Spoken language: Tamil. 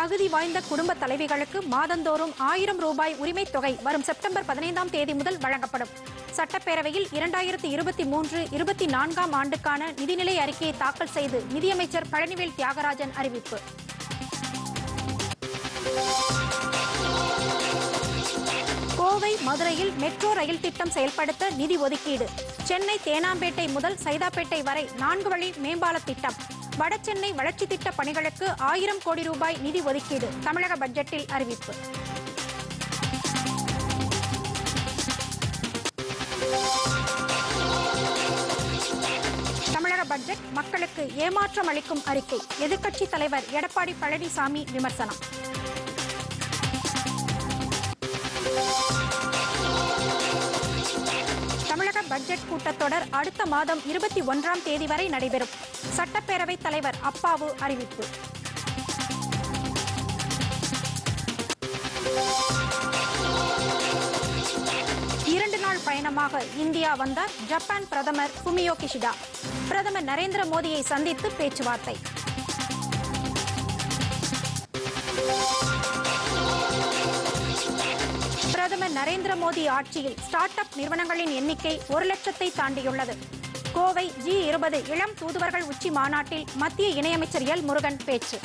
தகுதி வாய்ந்த குடும்ப தலைவிகளுக்கு மாதந்தோறும் ஆயிரம் ரூபாய் உரிமைத் தொகை வரும் செப்டம்பர் பதினைந்தாம் தேதி முதல் வழங்கப்படும். சட்டப்பேரவையில் இரண்டாயிரத்தி இருபத்தி மூன்று இருபத்தி நான்காம் ஆண்டுக்கான நிதிநிலை அறிக்கையை தாக்கல் செய்து நிதியமைச்சர் பழனிவேல் தியாகராஜன் அறிவிப்பு. மதுரையில் மெட்ரோ ரயில் திட்டம் செயல்படுத்த நிதி ஒதுக்கீடு. சென்னை தேனாம்பேட்டை முதல் சைதாப்பேட்டை வரை நான்கு வழி மேம்பால திட்டம். வடசென்னை வளர்ச்சி திட்ட பணிகளுக்கு ஆயிரம் கோடி ரூபாய் நிதி ஒதுக்கீடு தமிழக பட்ஜெட்டில் அறிவிப்பு. தமிழக பட்ஜெட் மக்களுக்கு ஏமாற்றம் அளிக்கும் அறிக்கை. எதிர்க்கட்சித் தலைவர் எடப்பாடி பழனிசாமி விமர்சனம். பட்ஜெட் கூட்டத்தொடர் அடுத்த மாதம் இருபத்தி ஒன்றாம் தேதி வரை நடைபெறும். சட்டப்பேரவைத் தலைவர் அப்பாவு அறிவிப்பு. இரண்டு நாள் பயணமாக இந்தியா வந்தார் ஜப்பான் பிரதமர் ஃபுமியோ கிஷிடா. பிரதமர் நரேந்திர மோடியை சந்தித்து பேச்சுவார்த்தை. நரேந்திர மோடி ஆட்சியில் ஸ்டார்ட் அப் நிறுவனங்களின் எண்ணிக்கை ஒரு லட்சத்தை தாண்டியுள்ளது. கோவை ஜி இருபது இளம் தூதுவர்கள் உச்சி மாநாட்டில் மத்திய இணையமைச்சர் எல் முருகன் பேச்சு.